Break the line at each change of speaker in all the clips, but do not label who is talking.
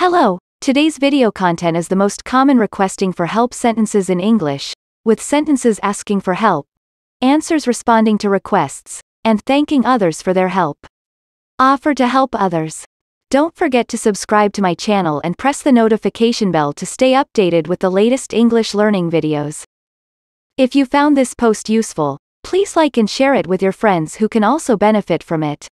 Hello, today's video content is the most common requesting for help sentences in English, with sentences asking for help, answers responding to requests, and thanking others for their help. Offer to help others. Don't forget to subscribe to my channel and press the notification bell to stay updated with the latest English learning videos. If you found this post useful, please like and share it with your friends who can also benefit from it.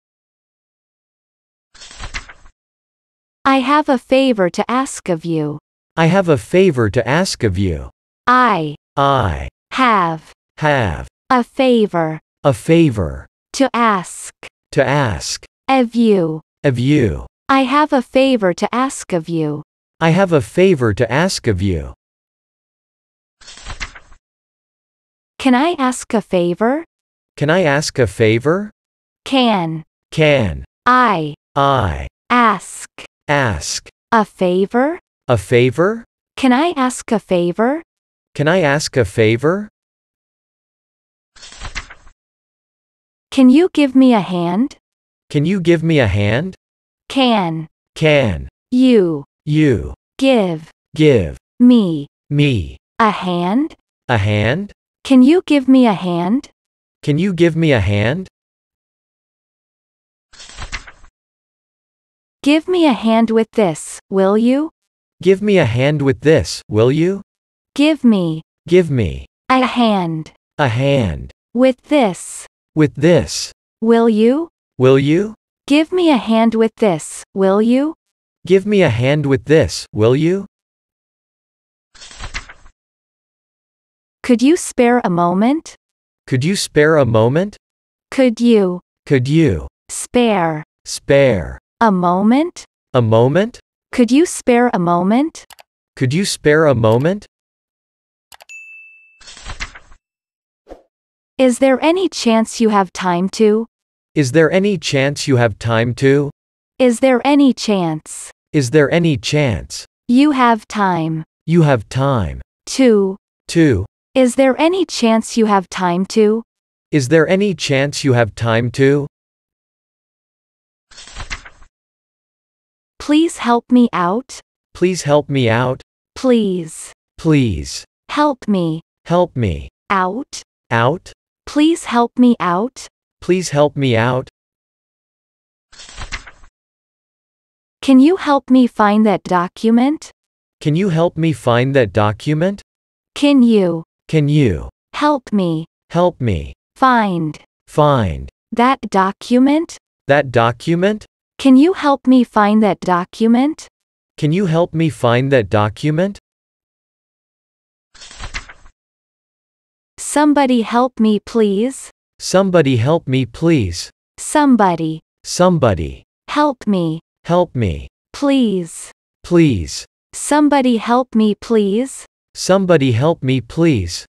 I have a favor to ask of you.
I have a favor to ask of you.
I
I
have
have
a favor
a favor
to ask
to ask
of you.
of you.
I have a favor to ask of you.
I have a favor to ask of you.
Can I ask a favor?
Can I ask a favor?
Can
Can
I
I
ask
ask
a favor?
a favor?
Can I ask a favor?
Can I ask a favor?
Can you give me a hand?
Can you give me a hand?
Can
Can
you
you
give
give
me
me
a hand?
a hand?
Can you give me a hand?
Can you give me a hand?
Give me a hand with this, will you?
Give me a hand with this, will you?
Give me
Give me
a hand
a hand
with this,
with this,
will you?
will you?
Give me a hand with this, will you?
Give me a hand with this, will you?
Could you spare a moment?
Could you spare a moment?
Could you
Could you
spare
spare
a moment?
a moment?
Could you spare a moment?
Could you spare a moment?
Is there any chance you have time to?
Is there any chance you have time to?
Is there any chance
Is there any chance
you have time
you have time
to?
to?
Is there any chance you have time to?
Is there any chance you have time to?
Please help me out.
Please help me out.
Please
Please
help me
help me
out.
out.
Please help me out.
Please help me out.
Can you help me find that document?
Can you help me find that document?
Can you
Can you
help me
help me
find
find
that document?
that document?
Can you help me find that document?
Can you help me find that document?
Somebody help me please.
Somebody help me please.
Somebody
Somebody
help me
help me
please.
please.
Somebody help me please.
Somebody help me please.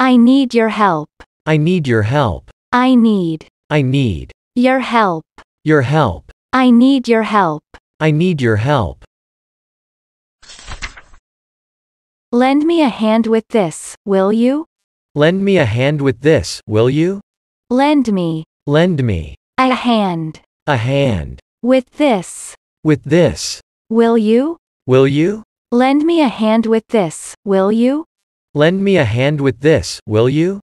I need your help.
I need your help.
I need
I need
your help.
your help.
I need your help.
I need your help.
Lend me a hand with this, will you?
Lend me a hand with this, will you?
Lend me
Lend me
a hand
a hand
with this,
with this,
will you?
will you?
Lend me a hand with this, will you?
Lend me a hand with this, will you?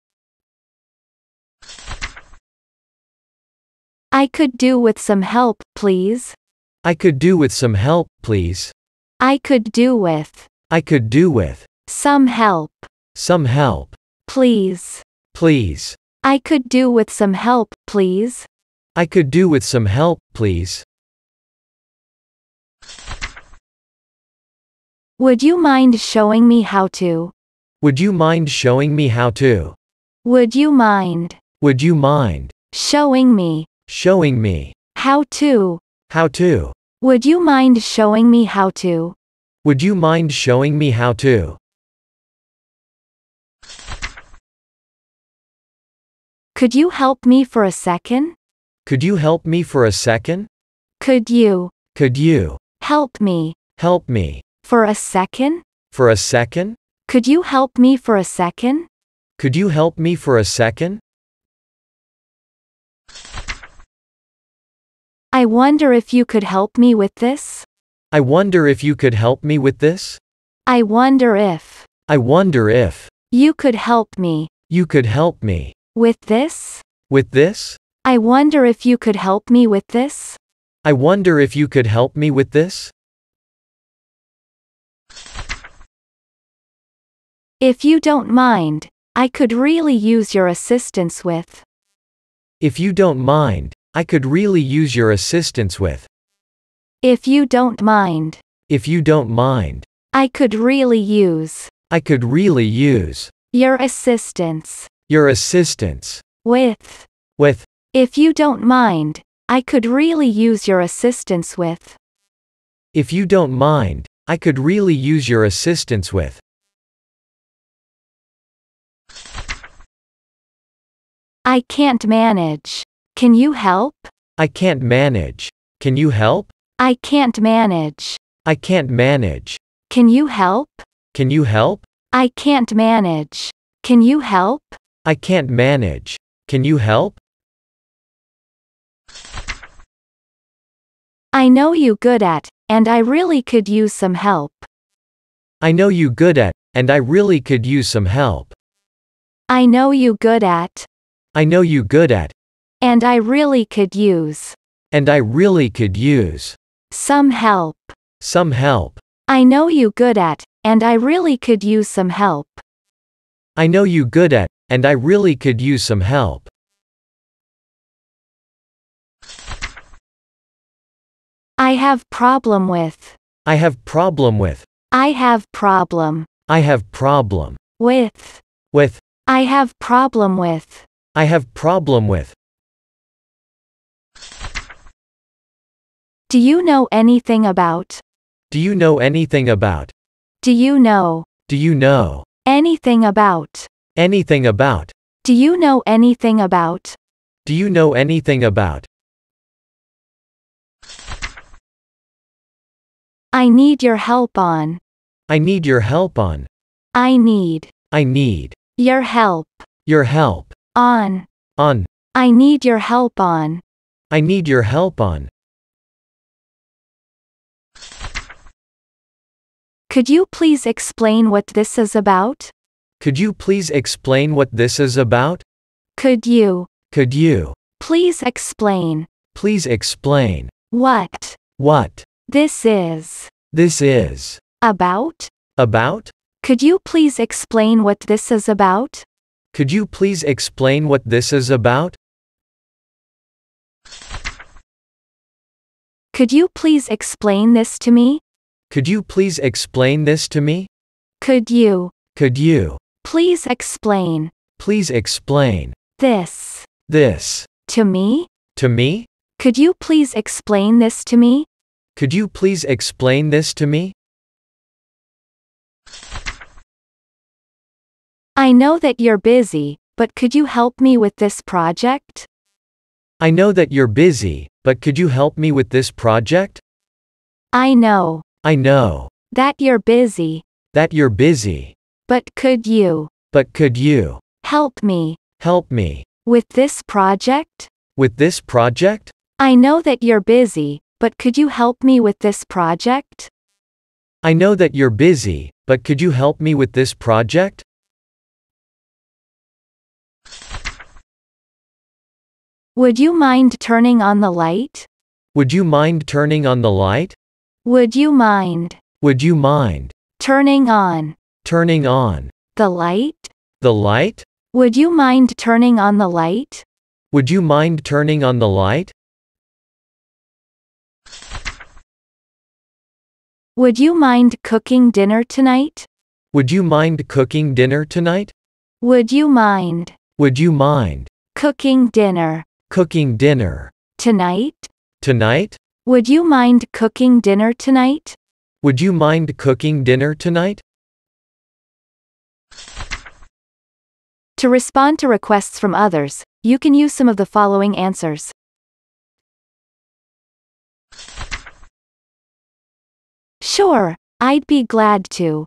I could do with some help, please.
I could do with some help, please.
I could do with
I could do with
some help,
some help,
please.
please.
I could do with some help, please.
I could do with some help, please.
Would you mind showing me how to?
Would you mind showing me how to?
Would you mind
Would you mind
showing me
showing me
how to?
how to?
Would you mind showing me how to?
Would you mind showing me how to?
Could you help me for a second?
Could you help me for a second?
Could you
Could you
help me
help me
for a second?
for a second?
Could you help me for a second?
Could you help me for a second?
I wonder if you could help me with this?
I wonder if you could help me with this?
I wonder if
I wonder if
you could help me
you could help me
with this?
with this?
I wonder if you could help me with this?
I wonder if you could help me with this?
If you don't mind, I could really use your assistance with.
If you don't mind, I could really use your assistance with.
If you don't mind,
If you don't mind,
I could really use
I could really use
your assistance
your assistance
with.
with.
If you don't mind, I could really use your assistance with.
If you don't mind, I could really use your assistance with.
I can't manage. Can you help?
I can't manage. Can you help?
I can't manage.
I can't manage.
Can you help?
Can you help?
I can't manage. Can you help?
I can't manage. Can you help?
I know you good at, and I really could use some help.
I know you good at, and I really could use some help.
I know you good at,
I know you good at,
and I really could use
and I really could use
some help.
some help.
I know you good at, and I really could use some help.
I know you good at, and I really could use some help.
I have problem with.
I have problem with.
I have problem
I have problem
with.
with.
I have problem with.
I have problem with.
Do you know anything about?
Do you know anything about?
Do you know
Do you know
anything about?
anything about?
Do you know anything about?
Do you know anything about?
I need your help on.
I need your help on.
I need
I need
your help
your help
on.
on.
I need your help on.
I need your help on.
Could you please explain what this is about?
Could you please explain what this is about?
Could you
Could you
please explain
please explain
what
what
this is
this is
about?
about?
Could you please explain what this is about?
Could you please explain what this is about?
Could you please explain this to me?
Could you please explain this to me?
Could you
Could you
please explain
please explain
this
this
to me?
to me?
Could you please explain this to me?
Could you please explain this to me?
I know that you're busy, but could you help me with this project?
I know that you're busy, but could you help me with this project?
I know
I know
that you're busy,
that you're busy,
but could you
but could you
help me
help me
with this project?
with this project?
I know that you're busy, but could you help me with this project?
I know that you're busy, but could you help me with this project?
Would you mind turning on the light?
Would you mind turning on the light?
Would you mind
Would you mind
turning on
turning on
the light?
the light?
Would you mind turning on the light?
Would you mind turning on the light?
Would you mind cooking dinner tonight?
Would you mind cooking dinner tonight?
Would you mind
Would you mind
cooking dinner
cooking dinner
tonight?
tonight?
Would you mind cooking dinner tonight?
Would you mind cooking dinner tonight?
To respond to requests from others, you can use some of the following answers. Sure, I'd be glad to.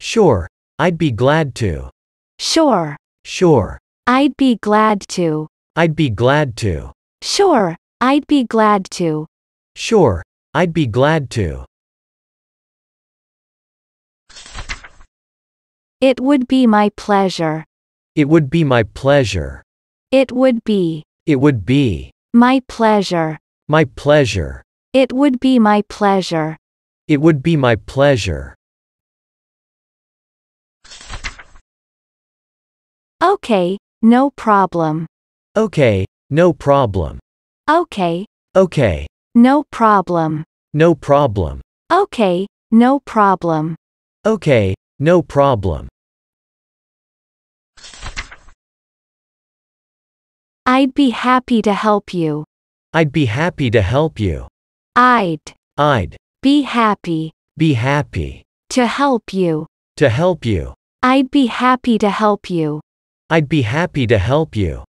Sure, I'd be glad to.
Sure,
Sure,
I'd be glad to.
I'd be glad to.
Sure, I'd be glad to.
Sure, I'd be glad to.
It would be my pleasure.
It would be my pleasure.
It would be
It would be
my pleasure.
my pleasure.
It would be my pleasure.
It would be my pleasure.
Okay, no problem.
Okay, no problem.
Okay,
Okay,
no problem.
no problem.
Okay, no problem.
Okay, no problem.
I'd be happy to help you.
I'd be happy to help you.
I'd
I'd
be happy
be happy
to help you.
to help you.
I'd be happy to help you.
I'd be happy to help you.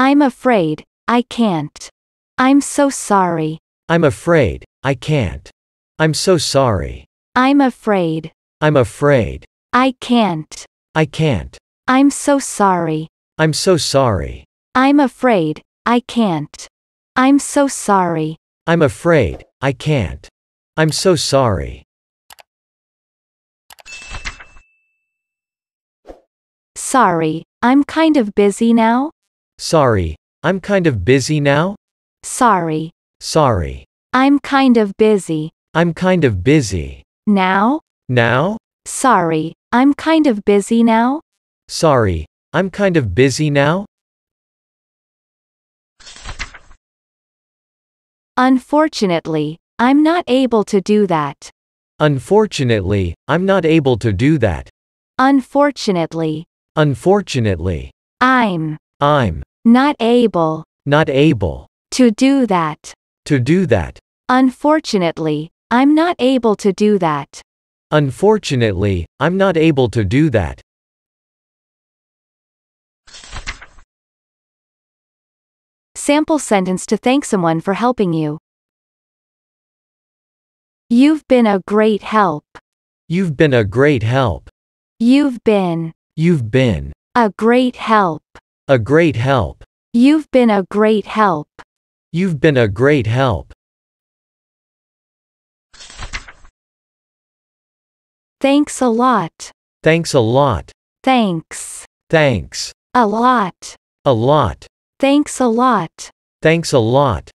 I'm afraid I can't. I'm so sorry.
I'm afraid, I can't. I'm so sorry.
I'm afraid
I'm afraid,
I can't.
I can't.
I'm so sorry.
I'm so sorry.
I'm afraid I can't. I'm so sorry.
I'm afraid, I can't. I'm so sorry.
Sorry, I'm kind of busy now.
Sorry, I'm kind of busy now?
Sorry,
Sorry,
I'm kind of busy.
I'm kind of busy.
Now?
Now?
Sorry, I'm kind of busy now.
Sorry, I'm kind of busy now?
Unfortunately, I'm not able to do that.
Unfortunately, I'm not able to do that.
Unfortunately,
Unfortunately,
I'm
I'm
not able
not able
to do that.
to do that.
Unfortunately, I'm not able to do that.
Unfortunately, I'm not able to do that.
Sample sentence to thank someone for helping you. You've been a great help.
You've been a great help.
You've been
You've been
a great help.
A great help.
You've been a great help.
You've been a great help.
Thanks a lot.
Thanks a lot.
Thanks.
Thanks.
A lot.
A lot.
Thanks a lot.
Thanks a lot.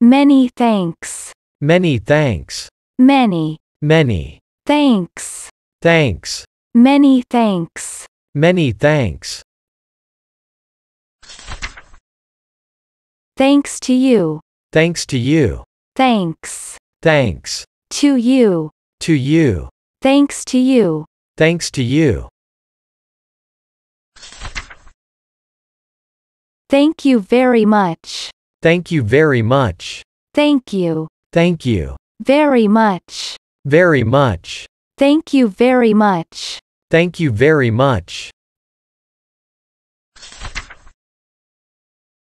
Many thanks.
Many thanks.
Many.
Many.
Thanks.
Thanks.
Many thanks.
Many thanks.
Thanks to you.
Thanks to you.
Thanks.
Thanks.
To you.
To you.
Thanks to you.
Thanks to you.
Thank you very much.
Thank you very much.
Thank you.
Thank you.
Very much.
Very much.
Thank you very much.
Thank you very much.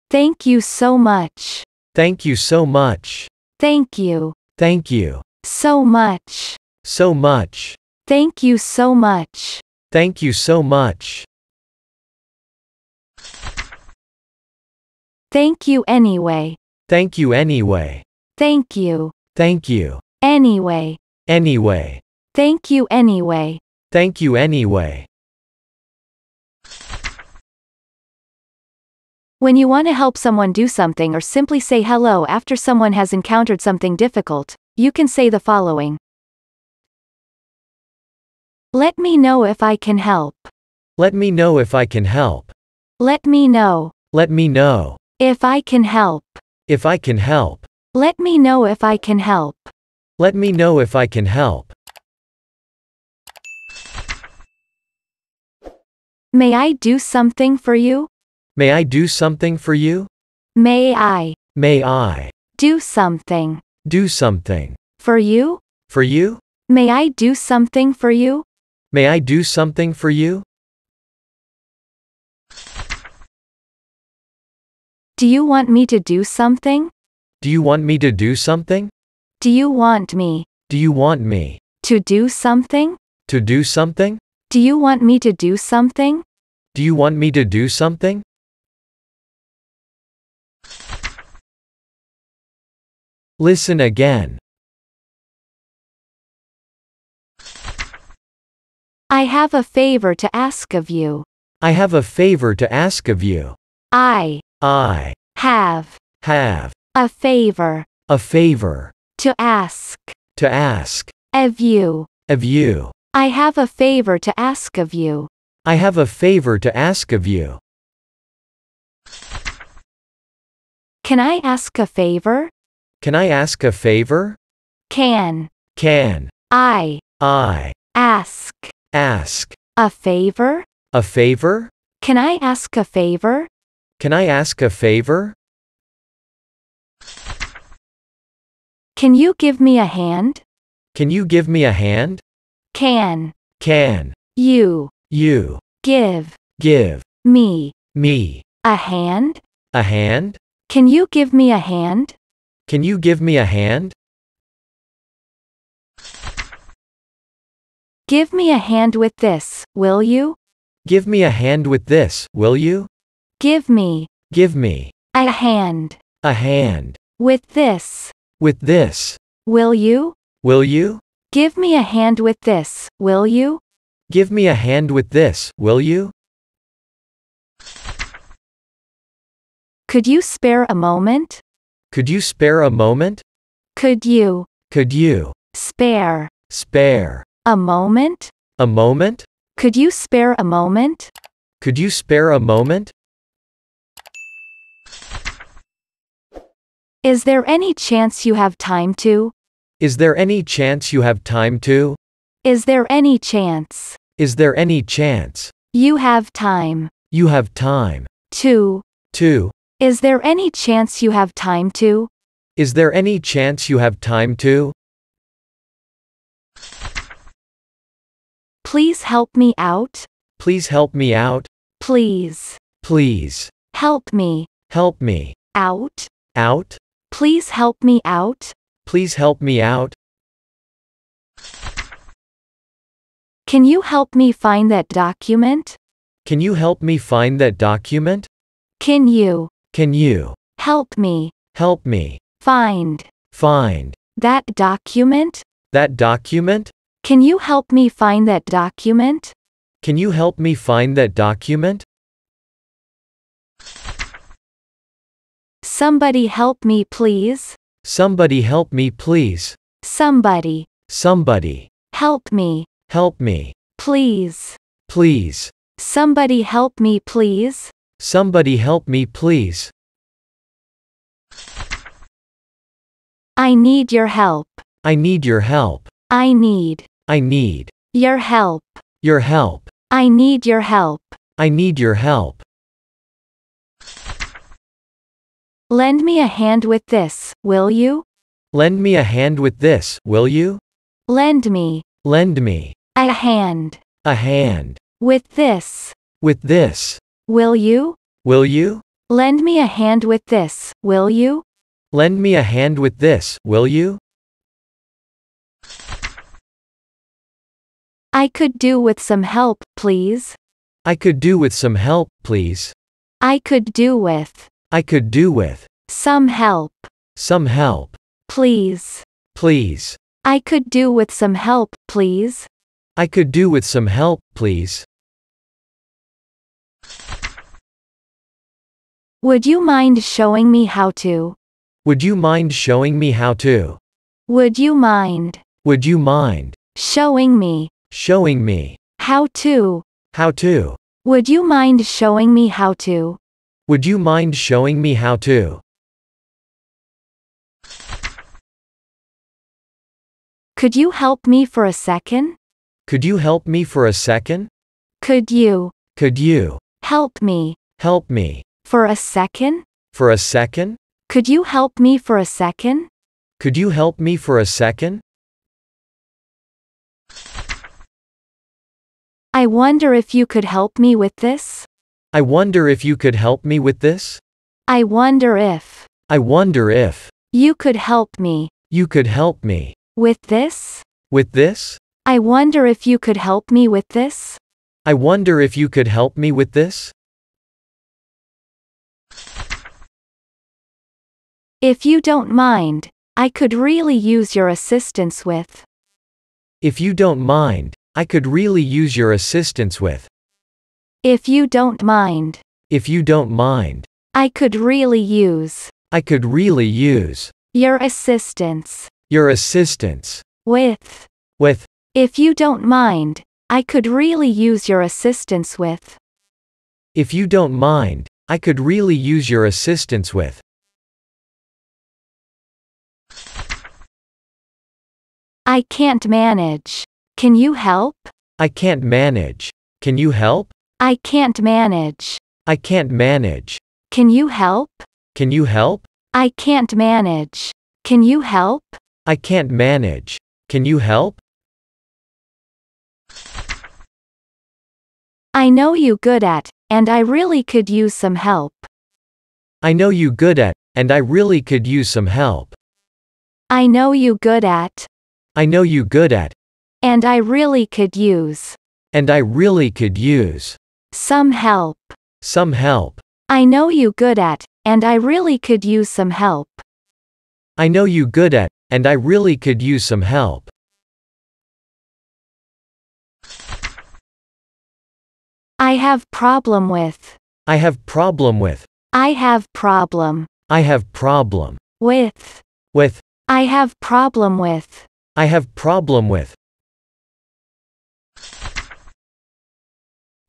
Thank you so much.
Thank you so much.
Thank you.
Thank you.
So much.
So much.
Thank you so much.
Thank you so much.
Thank you anyway.
Thank you anyway.
Thank you.
Thank you.
Anyway.
Anyway.
Thank you anyway.
Thank you anyway.
When you want to help someone do something or simply say hello after someone has encountered something difficult, you can say the following Let me know if I can help.
Let me know if I can help.
Let me know
Let me know
if I can help.
if I can help.
Let me know if I can help.
Let me know if I can help.
May I do something for you?
May I do something for you?
May I
May I
do something
do something
for you?
for you?
May I do something for you?
May I do something for you?
Do you want me to do something?
Do you want me to do something?
Do you want me
Do you want me
to do something?
to do something?
Do you want me to do something?
Do you want me to do something? Listen again.
I have a favor to ask of you.
I have a favor to ask of you.
I
I
have
have
a favor
a favor
to ask
to ask
of you.
of you.
I have a favor to ask of you.
I have a favor to ask of you.
Can I ask a favor?
Can I ask a favor?
Can
Can
I
I
ask
ask
a favor?
a favor?
Can I ask a favor?
Can I ask a favor?
Can you give me a hand?
Can you give me a hand?
Can
Can
you
you
give
give
me
me
a hand?
a hand?
Can you give me a hand?
Can you give me a hand?
Give me a hand with this, will you?
Give me a hand with this, will you?
Give me
Give me
a hand
a hand
with this,
with this,
will you?
will you?
Give me a hand with this, will you?
Give me a hand with this, will you?
Could you spare a moment?
Could you spare a moment?
Could you
Could you
spare
spare
a moment?
a moment?
Could you spare a moment?
Could you spare a moment?
Is there any chance you have time to?
Is there any chance you have time to?
Is there any chance
Is there any chance
you have time
you have time
to?
to?
Is there any chance you have time to?
Is there any chance you have time to?
Please help me out.
Please help me out.
Please
Please
help me
help me
out.
out.
Please help me out.
Please help me out.
Can you help me find that document?
Can you help me find that document?
Can you
Can you
help me
help me
find
find
that document?
that document?
Can you help me find that document?
Can you help me find that document?
Somebody help me please.
Somebody help me please.
Somebody
Somebody
help me
help me
please.
please.
Somebody help me please.
Somebody help me please.
I need your help.
I need your help.
I need
I need
your help.
your help.
I need your help.
I need your help.
Lend me a hand with this, will you?
Lend me a hand with this, will you?
Lend me
Lend me
a hand
a hand
with this,
with this,
will you?
will you?
Lend me a hand with this, will you?
Lend me a hand with this, will you?
I could do with some help, please.
I could do with some help, please.
I could do with
I could do with
some help,
some help,
please.
please.
I could do with some help, please.
I could do with some help, please.
Would you mind showing me how to?
Would you mind showing me how to?
Would you mind
Would you mind
showing me
showing me
how to?
how to?
Would you mind showing me how to?
Would you mind showing me how to?
Could you help me for a second?
Could you help me for a second?
Could you
Could you
help me
help me
for a second?
for a second?
Could you help me for a second?
Could you help me for a second?
I wonder if you could help me with this?
I wonder if you could help me with this?
I wonder if
I wonder if
you could help me
you could help me
with this?
with this?
I wonder if you could help me with this?
I wonder if you could help me with this?
If you don't mind, I could really use your assistance with.
If you don't mind, I could really use your assistance with.
If you don't mind,
If you don't mind,
I could really use
I could really use
your assistance
your assistance
with.
with.
If you don't mind, I could really use your assistance with.
If you don't mind, I could really use your assistance with.
I can't manage. Can you help?
I can't manage. Can you help?
I can't manage.
I can't manage.
Can you help?
Can you help?
I can't manage. Can you help?
I can't manage. Can you help?
I know you good at, and I really could use some help.
I know you good at, and I really could use some help.
I know you good at,
I know you good at,
and I really could use
and I really could use
some help.
some help.
I know you good at, and I really could use some help.
I know you good at, and I really could use some help.
I have problem with.
I have problem with.
I have problem
I have problem
with.
with.
I have problem with.
I have problem with.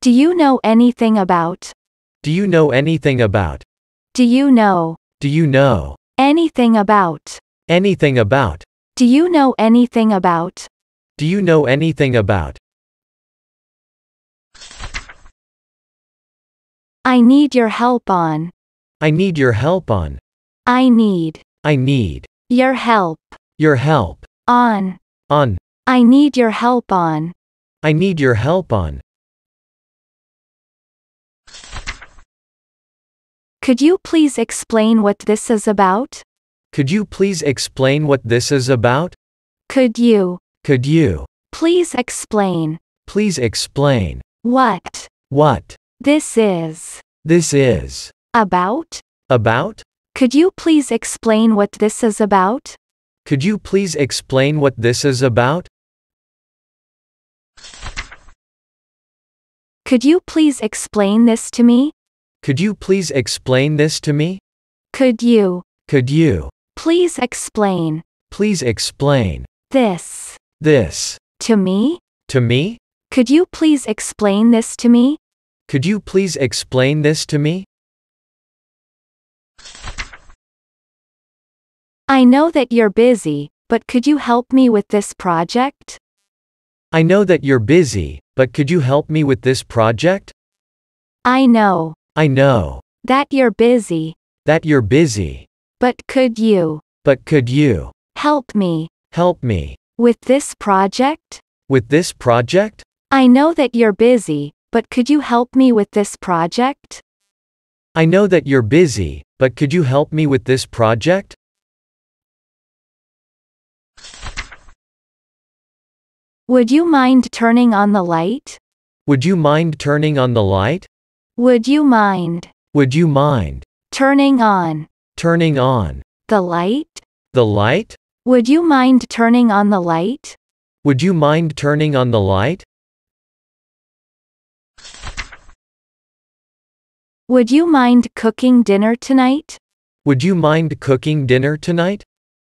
Do you know anything about?
Do you know anything about?
Do you know
Do you know
anything about?
anything about?
Do you know anything about?
Do you know anything about?
I need your help on.
I need your help on.
I need
I need
your help
your help
on.
on.
I need your help on.
I need your help on.
Could you please explain what this is about?
Could you please explain what this is about?
Could you
Could you
please explain
please explain
what
what
this is
this is
about?
about?
Could you please explain what this is about?
Could you please explain what this is about?
Could you please explain this to me?
Could you please explain this to me?
Could you
Could you
please explain
please explain
this
this
to me?
to me?
Could you please explain this to me?
Could you please explain this to me?
I know that you're busy, but could you help me with this project?
I know that you're busy, but could you help me with this project?
I know
I know
that you're busy,
that you're busy,
but could you
but could you
help me
help me
with this project?
with this project?
I know that you're busy, but could you help me with this project?
I know that you're busy, but could you help me with this project?
Would you mind turning on the light?
Would you mind turning on the light?
Would you mind
Would you mind
turning on
turning on
the light?
the light?
Would you mind turning on the light?
Would you mind turning on the light?
Would you mind cooking dinner tonight?
Would you mind cooking dinner tonight?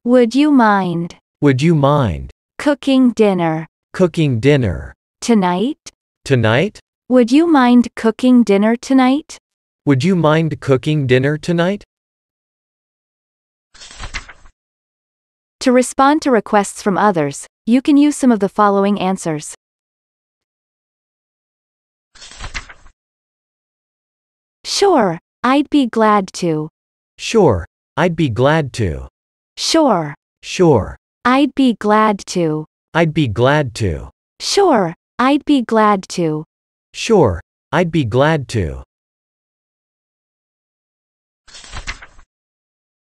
Would you mind
Would you mind
cooking dinner
cooking dinner
tonight?
tonight?
Would you mind cooking dinner tonight?
Would you mind cooking dinner tonight?
To respond to requests from others, you can use some of the following answers. Sure, I'd be glad to.
Sure, I'd be glad to.
Sure,
Sure,
I'd be glad to.
I'd be glad to.
Sure, I'd be glad to.
Sure, I'd be glad to.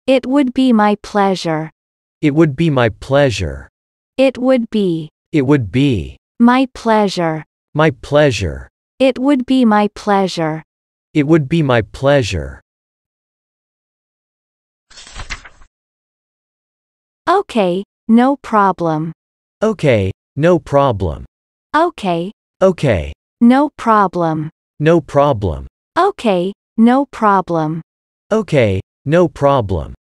It would be my pleasure.
It would be my pleasure.
It would be
It would be
my pleasure.
my pleasure.
It would be my pleasure.
It would be my pleasure.
Okay, no problem.
Okay, no problem.
Okay,
Okay,
no problem.
no problem.
Okay, no problem.
Okay, no problem.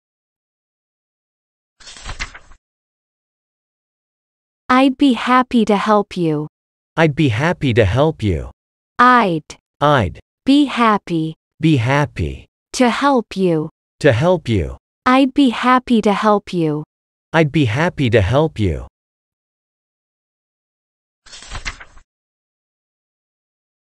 I'd be happy to help you.
I'd be happy to help you.
I'd
I'd
be happy
be happy
to help you.
to help you.
I'd be happy to help you.
I'd be happy to help you.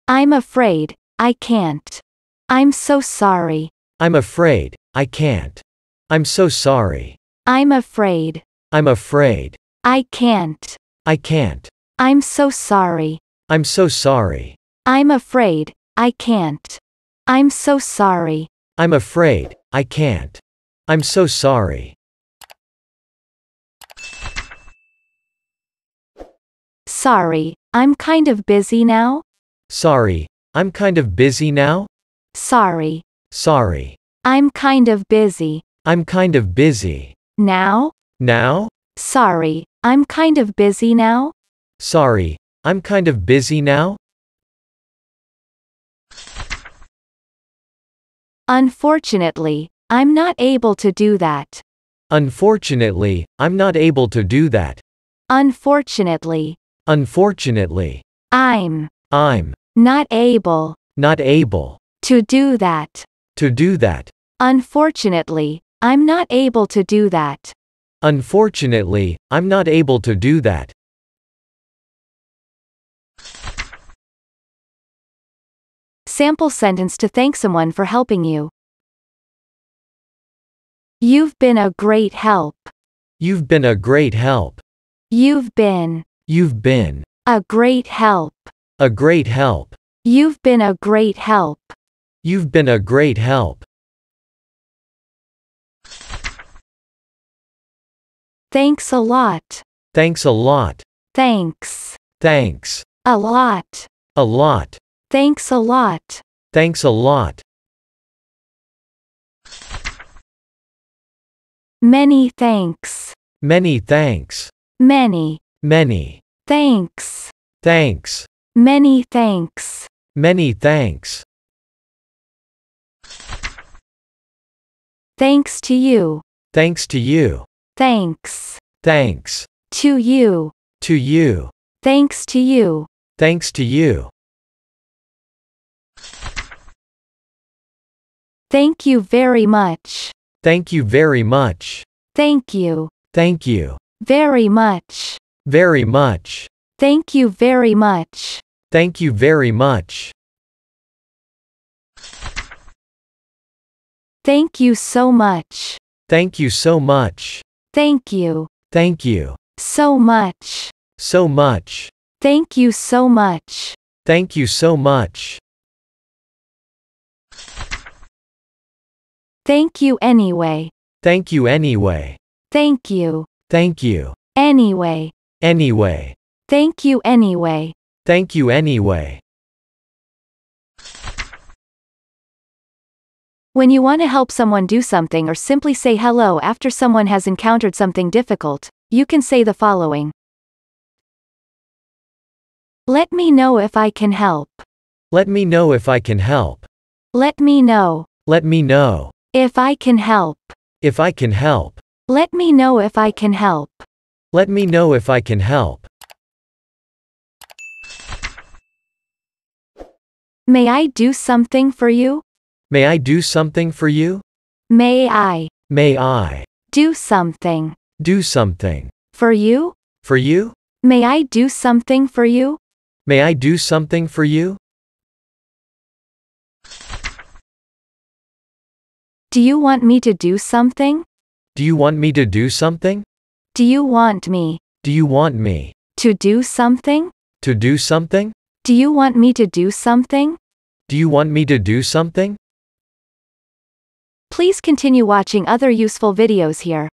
I'm afraid, I can't. I'm so sorry.
I'm afraid, I can't. I'm so sorry.
I'm afraid,
I'm afraid.
I can't.
I can't.
I'm so sorry.
I'm so sorry.
I'm afraid, I can't. I'm so sorry.
I'm afraid, I can't. I'm so sorry.
Sorry, I'm kind of busy now.
Sorry, I'm kind of busy now?
Sorry,
Sorry.
I'm kind of busy.
I'm kind of busy.
Now?
Now?
Sorry, I'm kind of busy now.
Sorry, I'm kind of busy now?
Unfortunately, I'm not able to do that.
Unfortunately, I'm not able to do that.
Unfortunately,
Unfortunately,
I'm
I'm
not able
not able
to do that.
to do that.
Unfortunately, I'm not able to do that.
Unfortunately, I'm not able to do that.
Sample sentence to thank someone for helping you. You've been a great help.
You've been a great help.
You've been
You've been
a great help.
A great help.
You've been a great help.
You've been a great help.
Thanks a lot.
Thanks a lot.
Thanks.
Thanks.
A lot.
A lot.
Thanks a lot.
Thanks a lot.
Many thanks.
Many thanks.
Many.
Many.
Thanks.
Thanks.
Many thanks.
Many thanks.
Thanks to you.
Thanks to you.
Thanks.
Thanks.
To you.
To you.
Thanks to you.
Thanks to you.
Thank you very much.
Thank you very much.
Thank you.
Thank you.
Very much.
Very much.
Thank you very much.
Thank you very much.
Thank you so much.
Thank you so much.
Thank you.
Thank you.
So much.
So much.
Thank you so much.
Thank you so much.
Thank you anyway.
Thank you anyway.
Thank you.
Thank you.
Anyway.
Anyway.
Thank you anyway.
Thank you anyway.
When you want to help someone do something or simply say hello after someone has encountered something difficult, you can say the following. Let me know if I can help.
Let me know if I can help.
Let me know
Let me know
if I can help.
if I can help.
Let me know if I can help.
Let me know if I can help.
May I do something for you?
May I do something for you?
May I
May I
do something
do something
for you?
for you?
May I do something for you?
May I do something for you?
Do you want me to do something?
Do you want me to do something?
Do you want me
Do you want me
to do something?
to do something?
Do you want me to do something?
Do you want me to do something?
Please continue watching other useful videos here.